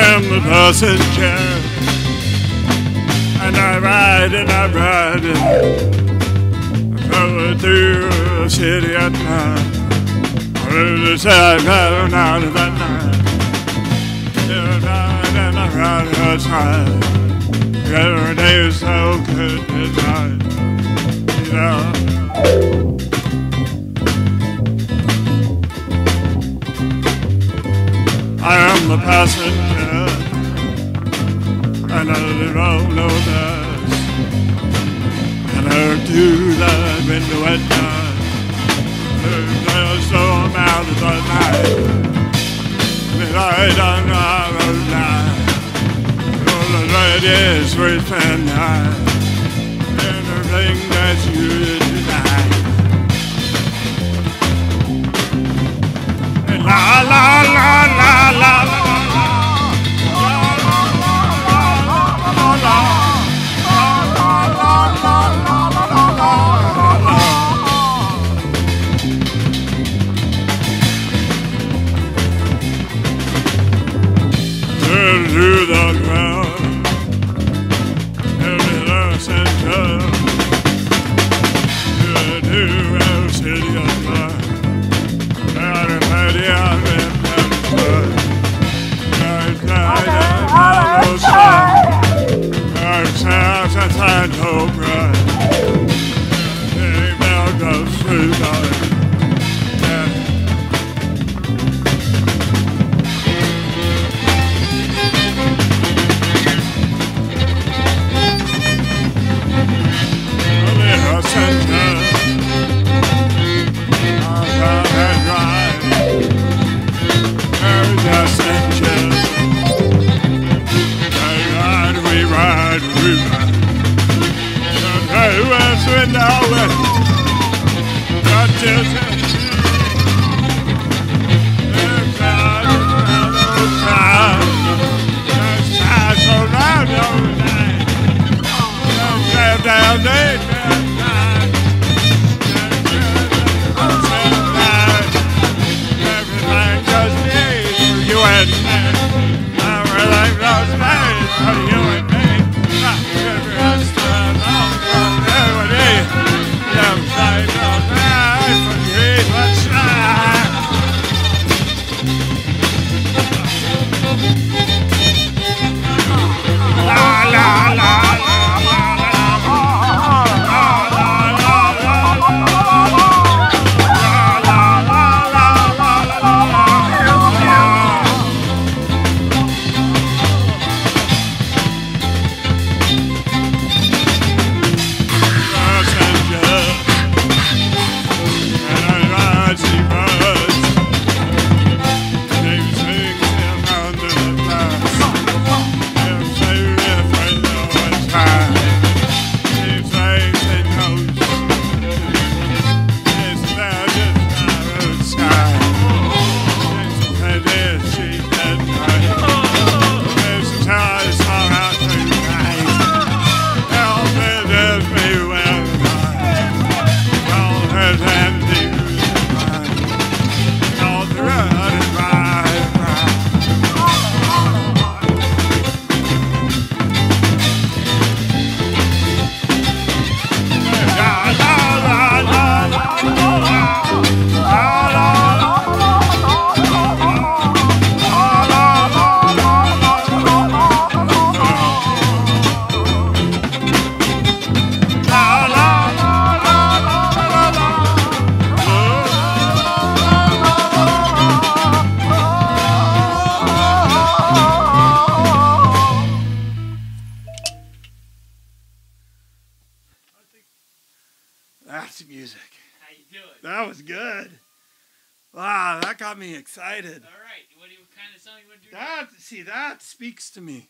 the passenger, and I ride and I ride and go through the city at night. Through the side, out of that night. I ride and I ride outside. Every day is so good tonight. Know. I am the passenger, and I don't know best. And I do that window at night. There's so out of the night. And I don't know the night. All the ladies within night. Everything that you to old city of. Down Music. How you doing? That was good. Wow, that got me excited. All right. What, do you, what kind of song you want to do? That see that speaks to me.